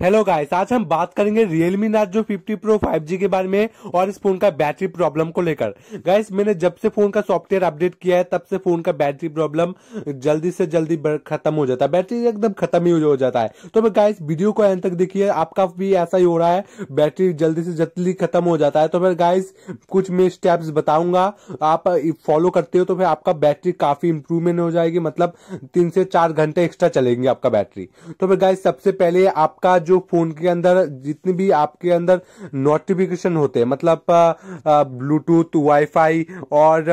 Hello guys आज हम बात करेंगे Realme Narzo 50 Pro 5G के बारे में और इस फ़ोन का बैटरी प्रॉब्लम को लेकर। गाइस मैंने जब से फ़ोन का सॉफ्टवेयर अपडेट किया है, तब से फ़ोन का बैटरी प्रॉब्लम जल्दी से जल्दी खत्म हो जाता है। बैटरी एकदम खत्म ही हो जाता है। तो गाइस वीडियो को एंड तक देखिए। आपका भी ऐसा ही हो रहा है। बैटरी जल्दी से जल्दी खत्म हो जाता है। तो मैं गाइस कुछ मैं स्टेप्स बताऊँगा। आप फॉलो करते हो तो फिर आपका बैटरी काफ़ी इंप्रूवमेंट हो जाएगी। मतलब तीन से चार घंटे एक्स्ट्रा चलेंगे आपका बैटरी तो फिर गाइस सबसे पहले आपका जो फ़ोन के अंदर जितने भी आपके अंदर नोटिफिकेशन होते हैं मतलब ब्लूटूथ वाईफाई और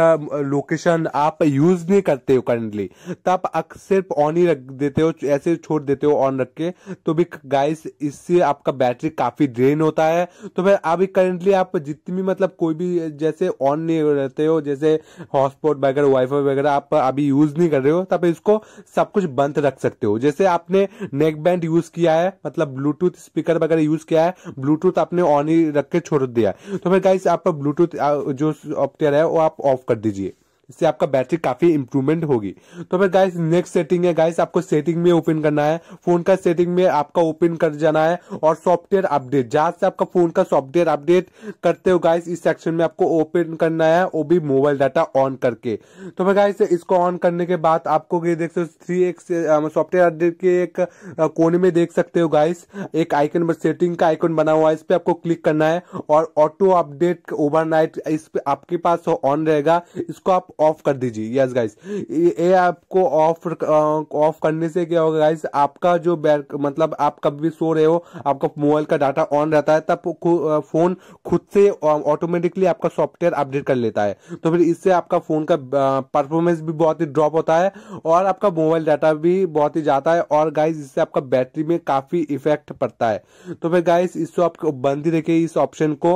लोकेशन आप यूज़ नहीं करते हो करंटली तब सिर्फ़ ऑन ही रख देते हो, ऐसे छोड़ देते हो ऑन रख के। तो भी गाइस इससे आपका बैटरी काफ़ी ड्रेन होता है। तो फिर अभी करंटली आप जितनी भी मतलब कोई भी, जैसे ऑन नहीं रहते हो, जैसे हॉटस्पॉट वगैरह वाईफाई वगैरह आप अभी यूज़ नहीं कर रहे हो, तब इसको सब कुछ बंद रख सकते हो। जैसे आपने नेक बैंड यूज़ किया है मतलब ब्लूटूथ स्पीकर वगैरह यूज़ किया है, ब्लूटूथ आपने ऑन ही रख के छोड़ दिया तो फिर गाइस आपका ब्लूटूथ जो सॉफ्टवेयर है, वो आप ऑफ़ कर दीजिए। इससे आपका बैटरी काफ़ी इंप्रूवमेंट होगी। तो फिर गाइस नेक्स्ट सेटिंग है गाइस आपको सेटिंग में ओपन करना है। फ़ोन का सेटिंग में आपका ओपन कर जाना है और सॉफ्टवेयर अपडेट जहाँ से आपका फ़ोन का सॉफ्टवेयर अपडेट करते हो गाइस इस सेक्शन में आपको ओपन करना है वो भी मोबाइल डाटा ऑन करके। तो फिर गाइस इसको ऑन करने के बाद आपको देख सकते हो थ्री सॉफ्टवेयर अपडेट के एक कोने में देख सकते हो गाइस एक आइकन सेटिंग का आइकन बना हुआ है, इस पे आपको क्लिक करना है और ऑटो अपडेट ओवरनाइट इस पे आपके पास ऑन रहेगा। इसको आप ऑफ़ कर दीजिए। यस गाइस ये आपको ऑफ़ ऑफ़ करने से क्या होगा गाइस आपका जो बैक मतलब आप कभी भी सो रहे हो, आपका मोबाइल का डाटा ऑन रहता है, तब फ़ोन खुद से ऑटोमेटिकली आपका सॉफ्टवेयर अपडेट कर लेता है। तो फिर इससे आपका फ़ोन का परफॉर्मेंस भी बहुत ही ड्रॉप होता है और आपका मोबाइल डाटा भी बहुत ही जाता है और गाइस इससे आपका बैटरी में काफ़ी इफ़ेक्ट पड़ता है। तो फिर गाइस इसको आप बंद ही रखिए इस ऑप्शन को।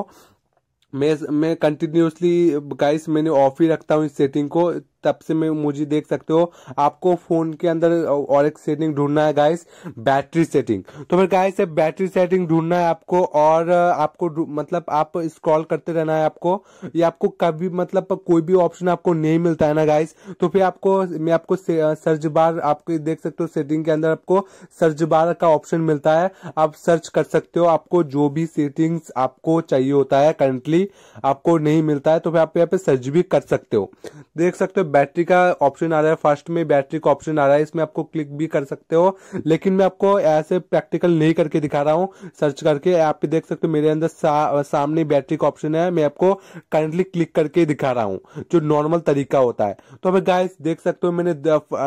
मैं मैं कंटिन्यूसली गाइस मैंने ऑफ़ ही रखता हूँ इस सेटिंग को। तब से मैं मुझे देख सकते हो, आपको फ़ोन के अंदर और एक सेटिंग ढूंढना है गाइस बैटरी सेटिंग तो फिर गाइस बैटरी सेटिंग ढूंढना है आपको और आपको मतलब आप स्क्रॉल करते रहना है आपको, ये आपको कभी मतलब कोई भी ऑप्शन आपको नहीं मिलता है ना गाइस तो फिर आपको, मैं आपको सर्च बार आपको देख सकते हो सेटिंग के अंदर आपको सर्च बार का ऑप्शन मिलता है। आप सर्च कर सकते हो, आपको जो भी सेटिंग्स आपको चाहिए होता है करंटली आपको नहीं मिलता है तो फिर आप यहाँ पे सर्च भी कर सकते हो। देख सकते हो बैटरी का ऑप्शन आ रहा है फ़र्स्ट में बैटरी का ऑप्शन आ रहा है इसमें आपको क्लिक भी कर सकते हो लेकिन मैं आपको ऐसे प्रैक्टिकल नहीं करके दिखा रहा हूँ सर्च करके आप देख सकते हो मेरे अंदर सा, सामने बैटरी का ऑप्शन है मैं आपको करंटली क्लिक करके दिखा रहा हूँ जो नॉर्मल तरीका होता है। तो अभी गाइस देख सकते हो मैंने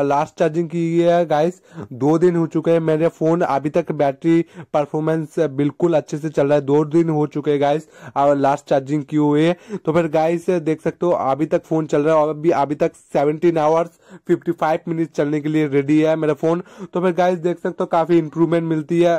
लास्ट चार्जिंग की है गाइस दो दिन हो चुके हैं मेरे फ़ोन अभी तक बैटरी परफॉर्मेंस बिल्कुल अच्छे से चल रहा है दो दिन हो चुके हैं गाइस लास्ट चार्जिंग की हुई है। तो फिर गाइस देख सकते हो अभी तक फ़ोन चल रहा है और अभी अभी तक seventeen hours fifty five minute चलने के लिए रेडी है मेरा फ़ोन तो फिर गाइस देख सकते हो, काफ़ी इंप्रूवमेंट मिलती है।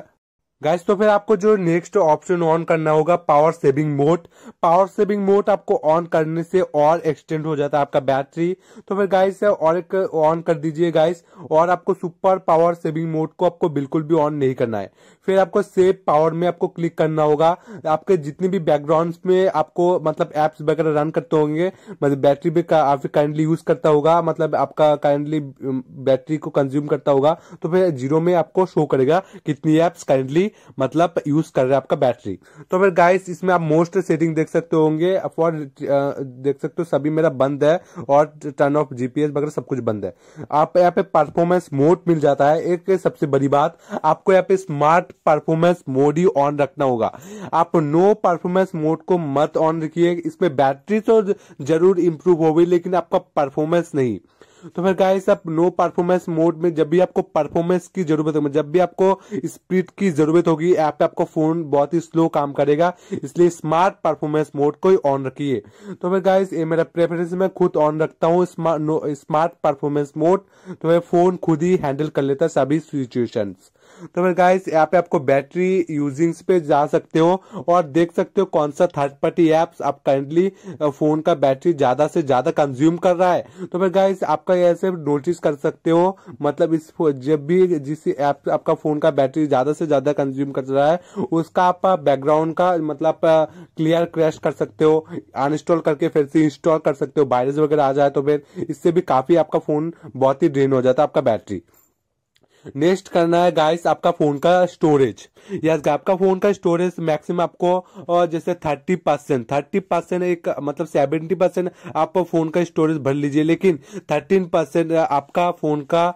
गाइस तो फिर आपको जो नेक्स्ट ऑप्शन ऑन करना होगा power saving mode power saving mode आपको ऑन करने से और एक्सटेंड हो जाता है आपका बैटरी तो फिर गाइस और एक ऑन कर दीजिए गाइस और आपको सुपर पावर सेविंग मोड को आपको बिल्कुल भी ऑन नहीं करना है. फिर आपको सेव पावर में आपको क्लिक करना होगा. आपके जितने भी बैकग्राउंड में आपको मतलब एप्स वगैरह रन करते होंगे मतलब बैटरी भी काफ़ी काइंडली यूज़ करता होगा मतलब आपका काइंडली बैटरी को कंज्यूम करता होगा. तो फिर ज़ीरो में आपको शो करेगा कितनी एप्स काइंडली मतलब यूज़ कर रहे हैं आपका बैटरी तो फिर गाइस इसमें आप मोस्ट सेटिंग देख सकते होंगे। फॉर देख सकते हो सभी मेरा बंद है और टर्न ऑफ़ जीपीएस वगैरह सब कुछ बंद है। आप यहाँ पे परफॉर्मेंस मोड मिल जाता है। एक सबसे बड़ी बात, आपको यहाँ पे स्मार्ट परफॉर्मेंस मोड ही ऑन रखना होगा। आप नो परफॉर्मेंस मोड को मत ऑन रखिए। इसमें बैटरी तो ज़रूर इंप्रूव होगी, लेकिन आपका परफॉर्मेंस नहीं। तो फिर गाइस आप नो परफॉर्मेंस मोड में जब भी आपको परफॉर्मेंस की ज़रूरत होगी, जब भी आपको स्पीड की ज़रूरत होगी ऐप पे आपको फ़ोन बहुत ही स्लो काम करेगा, इसलिए स्मार्ट परफॉर्मेंस मोड को ही ऑन रखिए। तो फिर गाइस ये मेरा प्रेफरेंस मैं खुद ऑन रखता हूँ स्मार्ट परफॉर्मेंस मोड तो फिर फ़ोन खुद ही हैंडल कर लेता है सभी सिचुएशंस तो फिर गाइस यहाँ पे आपको बैटरी यूजिंग पे जा सकते हो और देख सकते हो कौन सा थर्ड पार्टी एप्स आप करंटली फ़ोन का बैटरी ज़्यादा से ज़्यादा कंज्यूम कर रहा है। तो फिर गाइस आपका ऐसे नोटिस कर सकते हो। मतलब इस जब भी जिस ऐप आपका फ़ोन का बैटरी ज़्यादा से ज़्यादा कंज्यूम कर रहा है, उसका आप बैकग्राउंड का मतलब क्लियर क्रैश कर सकते हो अनइंस्टॉल करके फिर से इंस्टॉल कर सकते हो वायरस वगैरह आ जाए तो फिर इससे भी काफ़ी आपका फ़ोन बहुत ही ड्रेन हो जाता है आपका बैटरी नेक्स्ट करना है गाइस आपका फ़ोन का स्टोरेज यस आपका फ़ोन का स्टोरेज मैक्सिमम आपको जैसे थर्टी परसेंट थर्टी परसेंट एक मतलब सेवेंटी परसेंट आप फ़ोन का स्टोरेज भर लीजिए, लेकिन थर्टीन परसेंट आपका फ़ोन का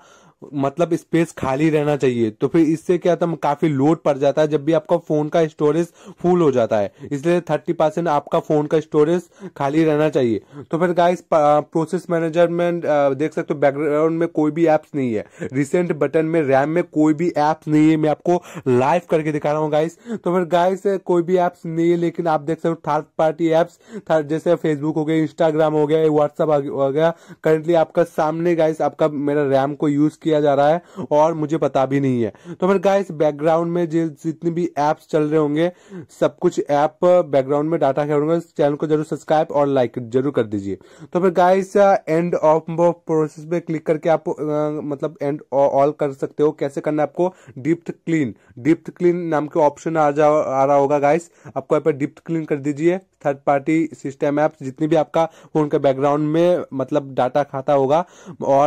मतलब स्पेस खाली रहना चाहिए। तो फिर इससे क्या था काफ़ी लोड पड़ जाता है। जब भी आपका फ़ोन का स्टोरेज फुल हो जाता है, इसलिए थर्टी परसेंट आपका फ़ोन का स्टोरेज खाली रहना चाहिए। तो फिर गाइस प्रोसेस मैनेजर में देख सकते हो बैकग्राउंड में कोई भी एप्स नहीं है। रिसेंट बटन में रैम में कोई भी एप्स नहीं है। मैं आपको लाइव करके दिखा रहा हूँ गाइस तो फिर गाइस कोई भी एप्स नहीं है, लेकिन आप देख सकते हो थर्ड पार्टी एप्स जैसे फेसबुक हो गया इंस्टाग्राम हो गया व्हाट्सअप हो गया। करंटली आपका सामने गाइस आपका मेरा रैम को यूज़ किया जा रहा है और मुझे पता भी नहीं है। तो फिर गाइस बैकग्राउंड में जितनी भी एप्स चल रहे होंगे, सब कुछ ऐप बैकग्राउंड में डाटा खेलूँगा चैनल को ज़रूर सब्सक्राइब और लाइक ज़रूर कर दीजिए। तो फिर गाइस एंड ऑफ़ प्रोसेस पे क्लिक करके आप मतलब एंड ऑल कर सकते हो। कैसे करना है आपको? डिप्थ क्लीन डिप्थ क्लीन नाम के ऑप्शन आ जा, आ रहा होगा गाइस आपको यहाँ पर डिप्थ क्लीन कर दीजिए। थर्ड पार्टी सिस्टम ऐप्स जितनी भी आपका फ़ोन के बैकग्राउंड में मतलब डाटा खाता होगा। और